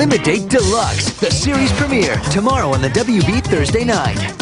Limit Date Deluxe, the series premiere, tomorrow on the WB Thursday night.